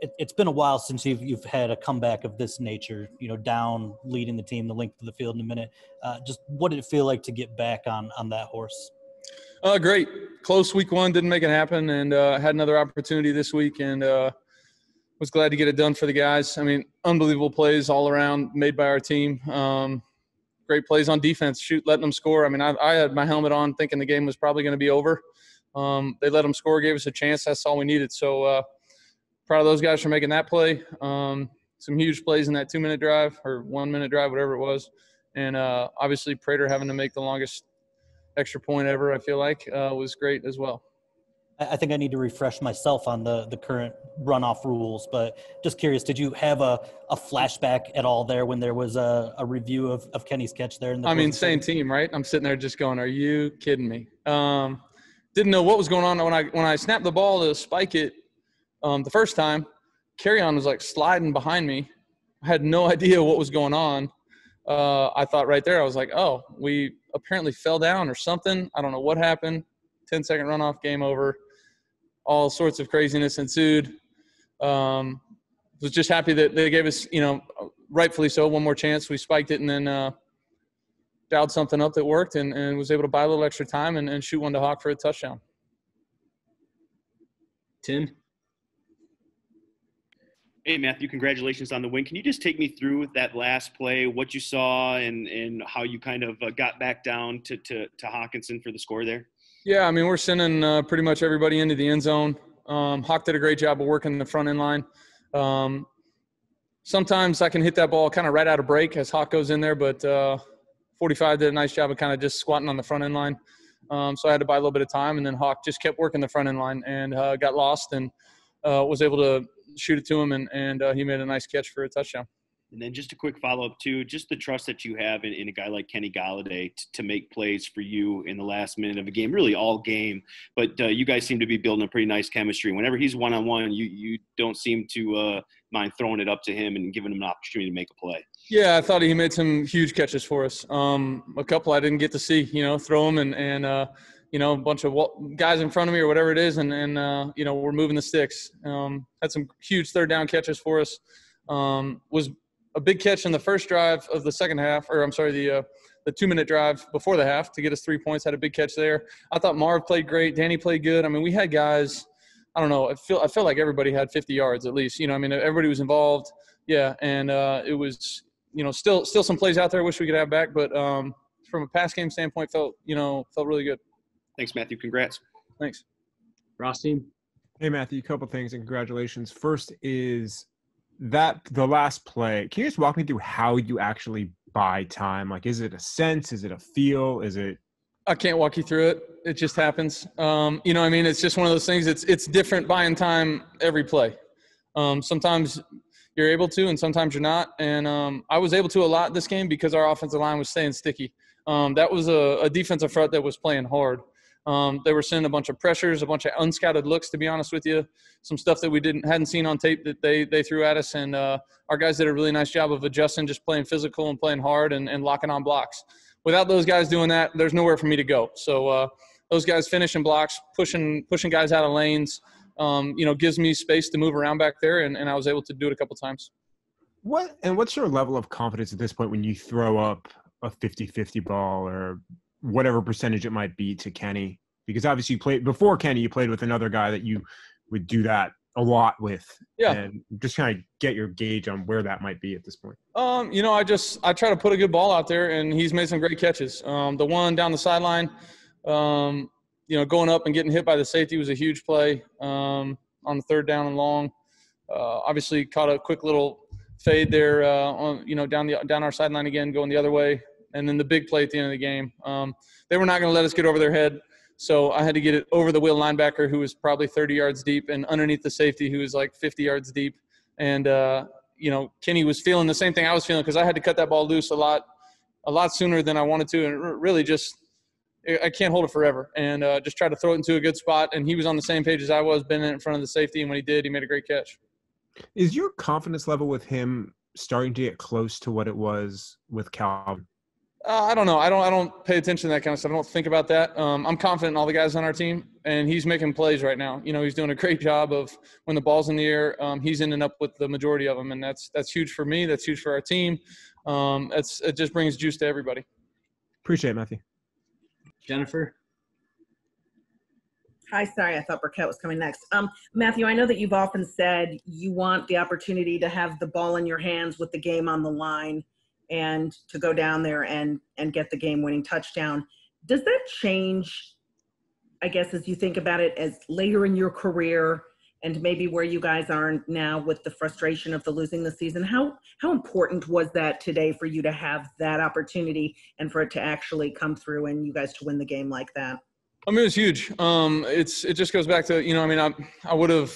it, has been a while since you've you've had a comeback of this nature. You know, down, leading the team the length of the field in a minute. Uh, just what did it feel like to get back on on that horse? Uh, great, close week one, didn't make it happen, and uh, had another opportunity this week, and uh, was glad to get it done for the guys. I mean, unbelievable plays all around made by our team. Um, great plays on defense, shoot, letting them score. I mean, I, I had my helmet on, thinking the game was probably going to be over. Um, they let them score, gave us a chance. That's all we needed. So uh, proud of those guys for making that play. Um, some huge plays in that two minute drive or one minute drive, whatever it was. And uh, obviously, Prater having to make the longest extra point ever, I feel like, uh, was great as well. I think I need to refresh myself on the, the current runoff rules, but just curious, did you have a, a flashback at all there when there was a, a review of, of Kenny's catch there? In the I mean, same team, right? I'm sitting there just going, are you kidding me? Um, didn't know what was going on when I when I snapped the ball to spike it um, the first time. Kerryon was like sliding behind me. I had no idea what was going on. Uh, I thought right there, I was like, oh, we apparently fell down or something. I don't know what happened. 10 second runoff, game over. All sorts of craziness ensued. Um, was just happy that they gave us, you know, rightfully so, one more chance. We spiked it and then uh, dialed something up that worked and, and was able to buy a little extra time and, and shoot one to Hawk for a touchdown. Tim? Hey Matthew, congratulations on the win. Can you just take me through that last play, what you saw, and and how you kind of uh, got back down to, to to Hockenson for the score there? Yeah, I mean we're sending uh, pretty much everybody into the end zone. Um, Hawk did a great job of working the front end line. Um, sometimes I can hit that ball kind of right out of break as Hawk goes in there, but uh, 45 did a nice job of kind of just squatting on the front end line. Um, so I had to buy a little bit of time, and then Hawk just kept working the front end line and uh, got lost and uh, was able to shoot it to him, and, and uh, he made a nice catch for a touchdown. And then just a quick follow up too, just the trust that you have in, in a guy like Kenny Golladay t- to make plays for you in the last minute of a game, really all game. But uh, you guys seem to be building a pretty nice chemistry. Whenever he's one on one, you you don't seem to uh, mind throwing it up to him and giving him an opportunity to make a play. Yeah, I thought he made some huge catches for us. Um, a couple I didn't get to see, you know, throw them and and uh, you know a bunch of guys in front of me or whatever it is, and and uh, you know we're moving the sticks. Um, had some huge third down catches for us. Um, was a big catch in the first drive of the second half, or I'm sorry, the uh, the two minute drive before the half to get us three points. Had a big catch there. I thought Marv played great. Danny played good. I mean, we had guys. I don't know. I feel I feel like everybody had 50 yards at least. You know, I mean, everybody was involved. Yeah, and uh, it was you know, still still some plays out there. I wish we could have back, but um, from a pass game standpoint, felt you know felt really good. Thanks, Matthew. Congrats. Thanks, Ross team. Hey, Matthew. A couple things and congratulations. First is that the last play. Can you just walk me through how you actually buy time? Like, is it a sense? Is it a feel? Is it? I can't walk you through it. It just happens. Um, you know, I mean, it's just one of those things. It's it's different buying time every play. Um, sometimes you're able to, and sometimes you're not. And um, I was able to a lot this game because our offensive line was staying sticky. Um, that was a, a, defensive front that was playing hard. Um, they were sending a bunch of pressures, a bunch of unscouted looks. To be honest with you, some stuff that we didn't hadn't seen on tape that they they threw at us, and uh, our guys did a really nice job of adjusting, just playing physical and playing hard and, and locking on blocks. Without those guys doing that, there's nowhere for me to go. So uh, those guys finishing blocks, pushing pushing guys out of lanes um, you know, gives me space to move around back there, and, and I was able to do it a couple times. What and what's your level of confidence at this point when you throw up a 50-50 ball or whatever percentage it might be to Kenny? Because obviously you played before Kenny, you played with another guy that you would do that a lot with. Yeah. And just kind of get your gauge on where that might be at this point. Um, you know, I just I try to put a good ball out there, and he's made some great catches. Um, the one down the sideline, um, you know, going up and getting hit by the safety was a huge play um, on the third down and long. Uh, obviously, caught a quick little fade there, uh, on, you know, down the down our sideline again, going the other way, and then the big play at the end of the game. Um, they were not going to let us get over their head, so I had to get it over the wheel linebacker, who was probably 30 yards deep, and underneath the safety, who was like 50 yards deep. And uh, you know, Kenny was feeling the same thing I was feeling because I had to cut that ball loose a lot, a lot sooner than I wanted to, and really just I can't hold it forever, and uh, just try to throw it into a good spot. And he was on the same page as I was, been in front of the safety, and when he did, he made a great catch. Is your confidence level with him starting to get close to what it was with Calvin? Uh, I don't know. I don't. I don't pay attention to that kind of stuff. I don't think about that. Um, I'm confident in all the guys on our team, and he's making plays right now. You know, he's doing a great job of when the ball's in the air, um, he's ending up with the majority of them, and that's that's huge for me. That's huge for our team. Um, that's it. Just brings juice to everybody. Appreciate it, Matthew. Jennifer. Hi, sorry, I thought Burkett was coming next. Um, Matthew, I know that you've often said you want the opportunity to have the ball in your hands with the game on the line and to go down there and and get the game winning touchdown. Does that change I guess as you think about it as later in your career and maybe where you guys are now with the frustration of the losing the season how how important was that today for you to have that opportunity and for it to actually come through and you guys to win the game like that I mean, it was huge. Um, it's it just goes back to you know, I mean, I I would have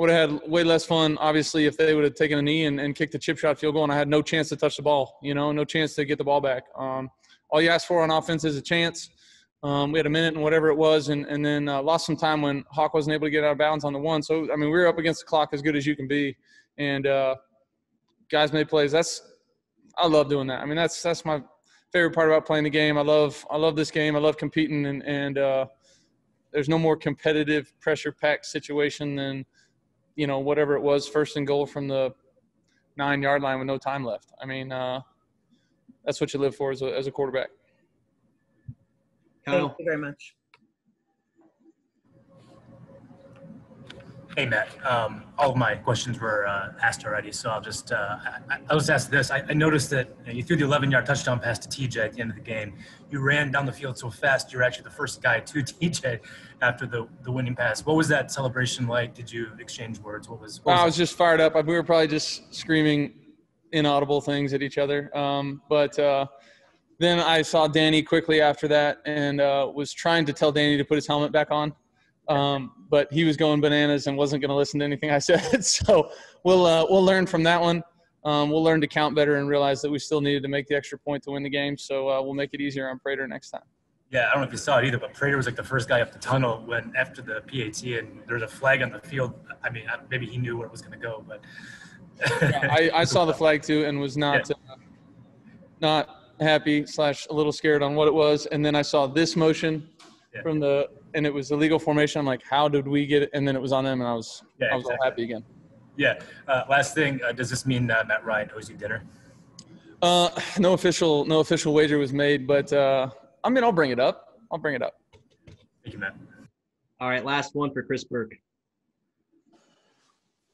I would have had way less fun, obviously, if they would have taken a knee and, and kicked a chip shot field goal, and I had no chance to touch the ball. You know, no chance to get the ball back. Um, all you ask for on offense is a chance. Um, we had a minute and whatever it was, and and then uh, lost some time when Hawk wasn't able to get out of bounds on the one. So I mean, we were up against the clock as good as you can be, and uh, guys made plays. That's I love doing that. I mean, that's that's my favorite part about playing the game. I love I love this game. I love competing, and and uh, there's no more competitive, pressure packed situation than you know whatever it was, first and goal from the nine yard line with no time left. I mean, uh, that's what you live for as a as a quarterback. Kyle. thank you very much Hey, Matt. Um, all of my questions were uh, asked already, so I'll just, uh, I, I'll just ask this. I, I noticed that you, threw the 11 yard touchdown pass to TJ at the end of the game. You ran down the field so fast, you're actually the first guy to TJ after the, the winning pass. What was that celebration like? Did you exchange words? What was, what was I was just fired up. We were probably just screaming inaudible things at each other. Um, but uh, then I saw Danny quickly after that and uh, was trying to tell Danny to put his helmet back on. Um, but he was going bananas and wasn't going to listen to anything I said. so we'll uh, we'll learn from that one. Um, we'll learn to count better and realize that we still needed to make the extra point to win the game. So uh, we'll make it easier on Prater next time. Yeah, I don't know if you saw it either, but Prater was like the first guy up the tunnel when after the PAT, and there was a flag on the field. I mean, maybe he knew where it was going to go, but yeah, I, I, saw the flag too and was not yeah. uh, not happy slash a little scared on what it was. And then I saw this motion yeah. from the and it was illegal formation. I'm like, how did we get it? And then it was on them, and I was yeah, I was exactly. all happy again. Yeah. Uh, last thing, uh, does this mean uh, Matt Ryan owes you dinner? Uh, no official no official wager was made, but uh, I mean, I'll bring it up. I'll bring it up. Thank you, Matt. All right, last one for Chris Burke.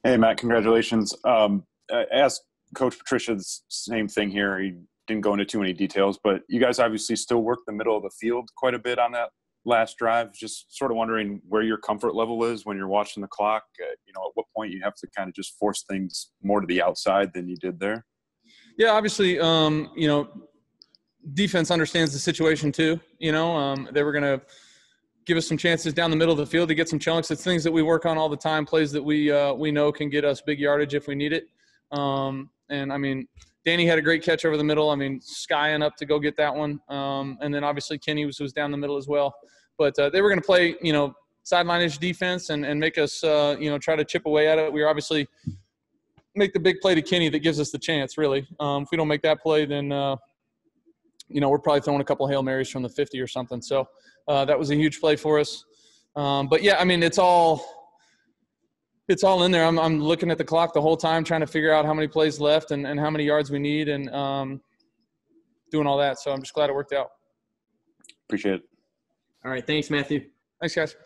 Hey, Matt. Congratulations. Um, I asked Coach Patricia the same thing here. He didn't go into too many details, but you guys obviously still work the middle of the field quite a bit on that last drive. Just sort of wondering where your comfort level is when you're watching the clock. Uh, you know, at what point you have to kind of just force things more to the outside than you did there. Yeah, obviously, um, you know, defense understands the situation too. You know, um, they were going to give us some chances down the middle of the field to get some chunks. It's things that we work on all the time, plays that we uh, we know can get us big yardage if we need it. Um, and I mean, Danny had a great catch over the middle. I mean, skying up to go get that one. Um, and then obviously Kenny was, was down the middle as well. But uh, they were going to play, you know, sideline-ish defense and, and make us, uh, you know, try to chip away at it. We were obviously make the big play to Kenny that gives us the chance, really. Um, if we don't make that play, then, uh, you know, we're probably throwing a couple Hail Marys from the 50 or something. So uh, that was a huge play for us. Um, but, yeah, I mean, it's all – it's all in there. I'm, I'm looking at the clock the whole time, trying to figure out how many plays left and, and how many yards we need and um, doing all that. So I'm just glad it worked out. Appreciate it. All right. Thanks, Matthew. Thanks, guys.